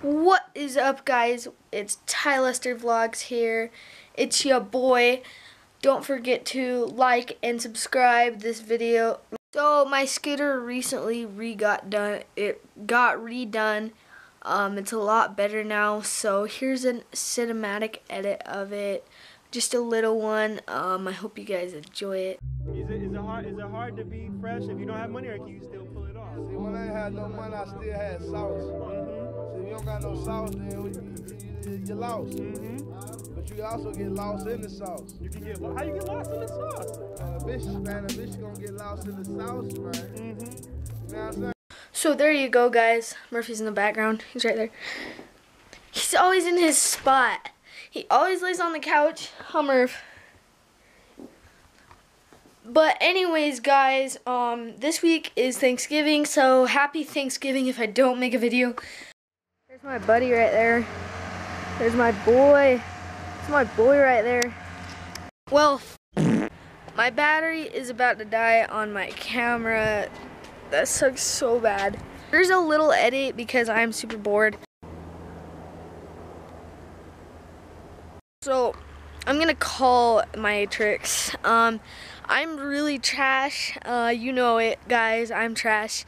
What is up guys? It's Ty Lester Vlogs here. It's your boy. Don't forget to like and subscribe this video. So my scooter recently re got done. It got redone. Um, it's a lot better now. So here's a cinematic edit of it. Just a little one. Um, I hope you guys enjoy it. Is it, is it hard? Is it hard to be fresh if you don't have money, or can you still pull it off? See, when I had no money, I still had sauce. Got no sauce, then you, you, you, are lost. Mm-hmm. But you can also get lost in the sauce. You can get how you get lost in the sauce? Uh, bitch, man, a bitch gonna get lost in the sauce, man. Mm-hmm. You know what I'm saying? So there you go, guys. Murphy's in the background. He's right there. He's always in his spot. He always lays on the couch. Huh, Murph? But anyways, guys, um, this week is Thanksgiving, so happy Thanksgiving if I don't make a video. My buddy right there. There's my boy. It's my boy right there. Well, my battery is about to die on my camera. That sucks so bad. There's a little edit because I'm super bored. So, I'm gonna call my tricks. Um, I'm really trash. Uh, you know it, guys. I'm trash.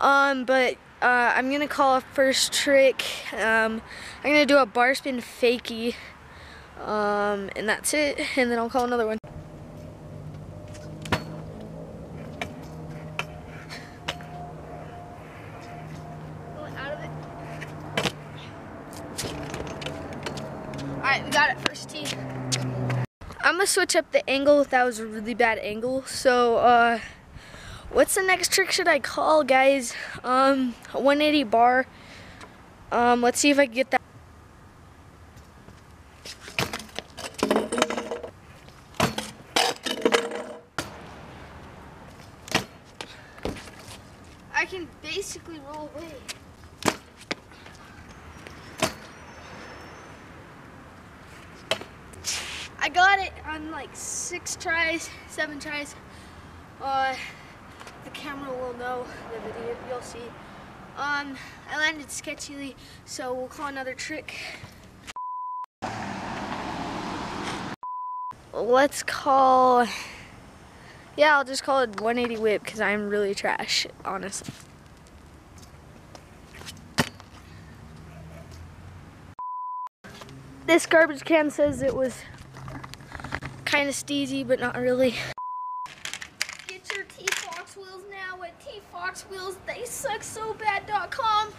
Um, but uh, I'm gonna call a first trick. Um, I'm gonna do a bar spin fakie. Um, and that's it. And then I'll call another one. Alright, we got it first tee. I'm gonna switch up the angle. That was a really bad angle. So, uh, what's the next trick should I call, guys? Um, 180 bar. Um, let's see if I can get that. I can basically roll away. I got it on like six tries, seven tries. Uh, the camera will know the video, you'll see. Um, I landed sketchily, so we'll call another trick. Let's call, yeah, I'll just call it 180 whip because I'm really trash, honestly. This garbage can says it was kind of steezy, but not really. Wheels, they suck so bad.com.